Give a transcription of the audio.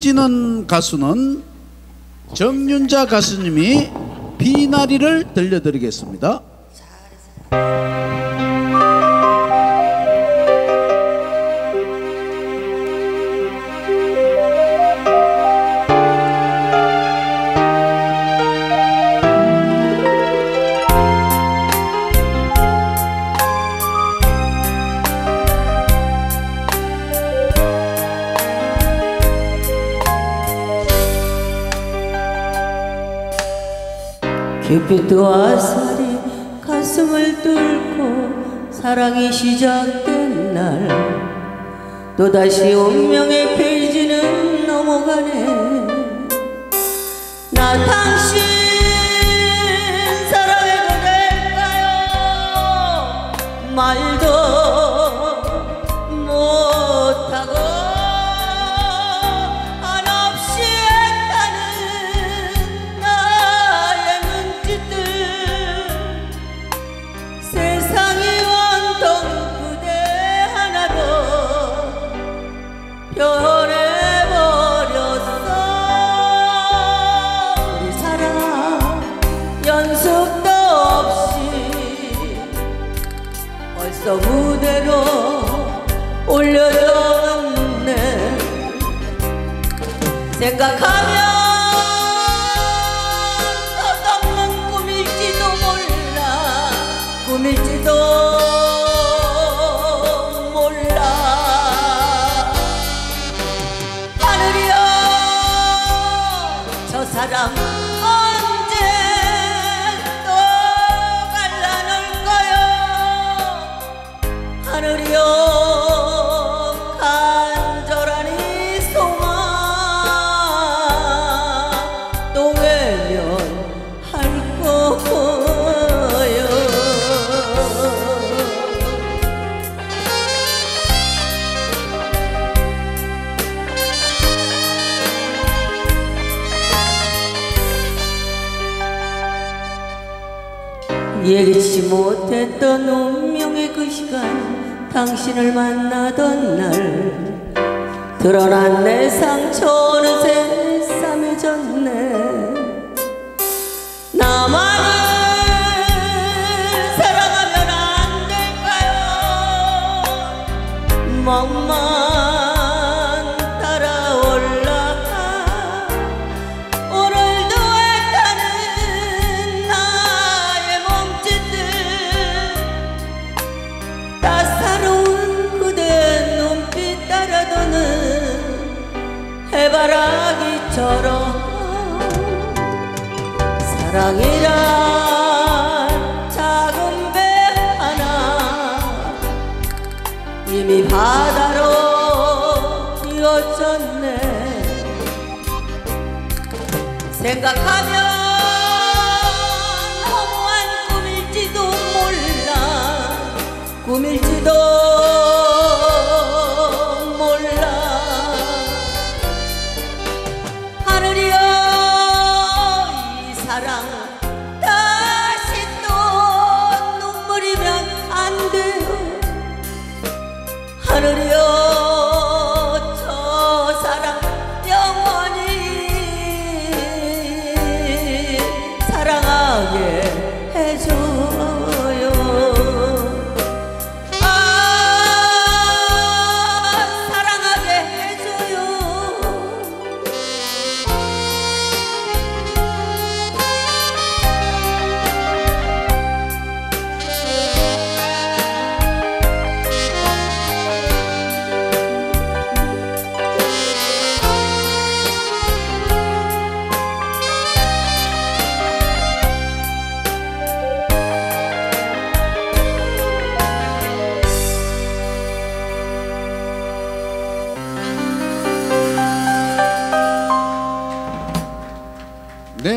찌는 가수는 정윤자 가수님이 비나리를 들려드리겠습니다. 큐피드와 살이 가슴을 뚫고 사랑이 시작된 날 또다시 운명의 페이지는 넘어가네. 나 당신 사랑해도 될까요? 말도 올려졌네. 생각하면 덧없는 꿈일지도 몰라. 꿈일지도 몰라. 하늘이여 저 사람 예기치 못했던 운명의 그 시간 당신을 만나던 날. 드러난 내 상처 어느새 싸매졌네 해바라기처럼 사랑이란 작은 배 하나 이미 바다로 뛰어졌네. 생각하면 허무한 꿈일지도 몰라. 꿈일지도 사랑. 다시 또 눈물이면 안 돼요. 하늘이여 저 사랑 영원히 사랑하게 해줘